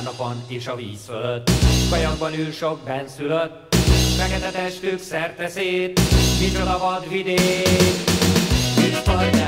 napon és a víz fölött. Kajakban ül sok benszülött, fekete testük szerte szét, micsoda vadvidék. Kis partner